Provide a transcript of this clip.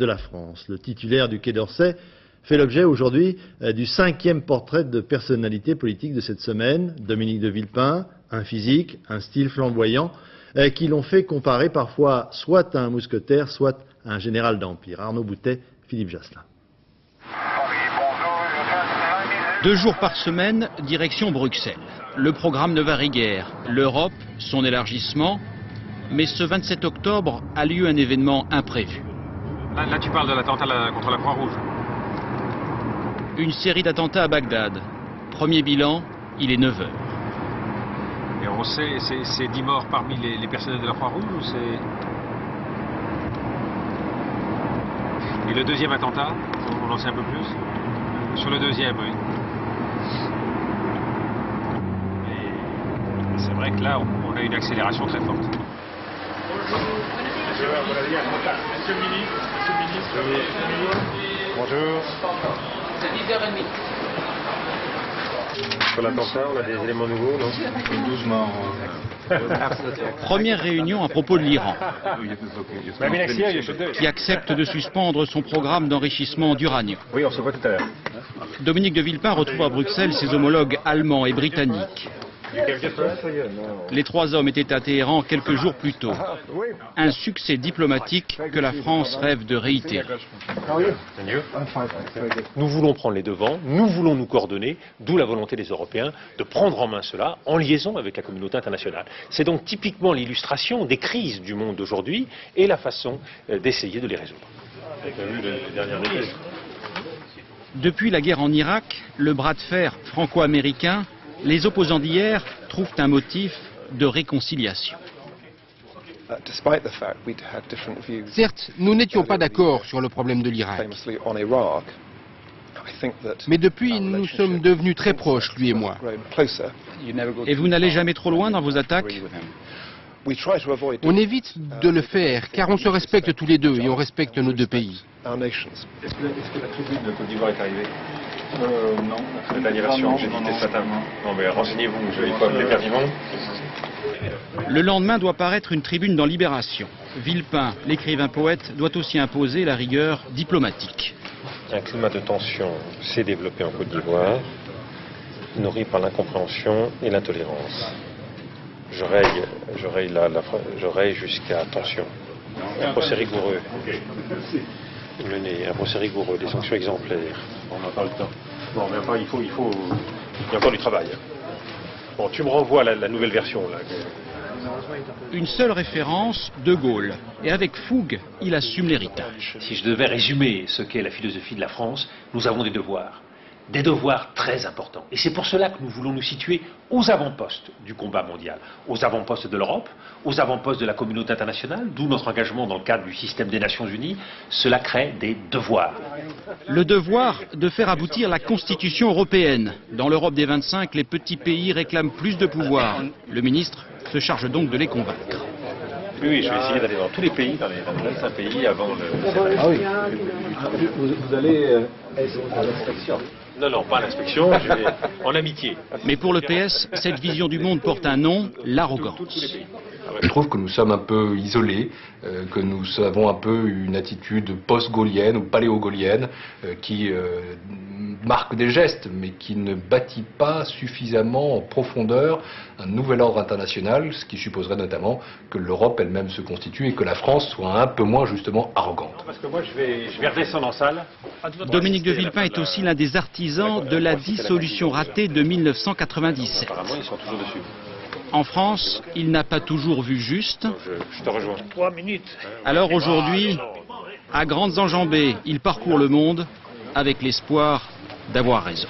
de la France. Le titulaire du Quai d'Orsay fait l'objet aujourd'hui euh, du cinquième portrait de personnalité politique de cette semaine. Dominique de Villepin, un physique, un style flamboyant, euh, qui l'ont fait comparer parfois soit à un mousquetaire, soit à un général d'Empire. Arnaud Boutet, Philippe Jasselin. Deux jours par semaine, direction Bruxelles. Le programme ne varie guère. L'Europe, son élargissement. Mais ce 27 octobre a lieu un événement imprévu. Là, tu parles de l'attentat contre la Croix-Rouge. Une série d'attentats à Bagdad. Premier bilan, il est 9 heures. Et on sait, c'est 10 morts parmi les, les personnels de la Croix-Rouge ou c'est... Et le deuxième attentat, on en sait un peu plus Sur le deuxième, oui. Et c'est vrai que là, on a une accélération très forte. Bonjour. Monsieur le ministre, Monsieur le ministre. Bonjour. C'est 10h30. Sur l'attentat, on a des éléments nouveaux, non 12 morts. Première réunion à propos de l'Iran, Oui, qui accepte de suspendre son programme d'enrichissement d'uranium. on se voit tout à l'heure. Dominique de Villepin retrouve à Bruxelles ses homologues allemands et britanniques. Les trois hommes étaient à Téhéran quelques jours plus tôt. Un succès diplomatique que la France rêve de réitérer. Nous voulons prendre les devants, nous voulons nous coordonner, d'où la volonté des Européens de prendre en main cela en liaison avec la communauté internationale. C'est donc typiquement l'illustration des crises du monde d'aujourd'hui et la façon euh, d'essayer de les résoudre. Depuis la guerre en Irak, le bras de fer franco-américain, les opposants d'hier trouvent un motif de réconciliation. Certes, nous n'étions pas d'accord sur le problème de l'Irak. Mais depuis, nous sommes devenus très proches, lui et moi. Et vous n'allez jamais trop loin dans vos attaques On évite de le faire, car on se respecte tous les deux et on respecte nos deux pays. Est-ce que, la tribune de Côte d'Ivoire est arrivée? Euh, non. C'est l'anniversaire, j'ai dit ce matin. Non, mais renseignez-vous, je vais pas appeler Pervimon. Le lendemain doit paraître une tribune dans Libération. Villepin, l'écrivain poète, doit aussi imposer la rigueur diplomatique. Un climat de tension s'est développé en Côte d'Ivoire, nourri par l'incompréhension et l'intolérance. Je raye, je raye, la, la, je raye jusqu'à tension. Un procès rigoureux. Mené, un procès rigoureux, des sanctions exemplaires. On n'a pas le temps. Bon, mais enfin, il faut, il faut... Il y a encore du travail. Bon, tu me renvoies la, la nouvelle version, là. Une seule référence, De Gaulle. Et avec fougue, il assume l'héritage. Si je devais résumer ce qu'est la philosophie de la France, nous avons des devoirs. Des devoirs très importants. Et c'est pour cela que nous voulons nous situer aux avant-postes du combat mondial, aux avant-postes de l'Europe, aux avant-postes de la communauté internationale, d'où notre engagement dans le cadre du système des Nations Unies. Cela crée des devoirs. Le devoir de faire aboutir la Constitution européenne. Dans l'Europe des 25, les petits pays réclament plus de pouvoir. Le ministre se charge donc de les convaincre. Oui, oui, je vais essayer d'aller dans tous les pays, dans les, dans les 25 pays avant le... Ah oui Vous, vous allez euh, à l'inspection Non, non, pas à l'inspection, je vais en amitié. Mais pour le PS, cette vision du monde porte un nom, l'arrogance. Je trouve que nous sommes un peu isolés, euh, que nous avons un peu une attitude post-gaulienne ou paléo-gaulienne euh, qui euh, marque des gestes, mais qui ne bâtit pas suffisamment en profondeur un nouvel ordre international, ce qui supposerait notamment que l'Europe elle-même se constitue et que la France soit un peu moins justement arrogante. Parce que moi, je vais, je vais redescendre en salle. Dominique de Villepin est aussi l'un des artisans de la dissolution ratée de 1997. Apparemment, ils sont toujours dessus. En France, il n'a pas toujours vu juste. Je, je te rejoins. Trois minutes. Alors aujourd'hui, à grandes enjambées, il parcourt le monde avec l'espoir d'avoir raison.